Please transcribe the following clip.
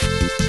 Música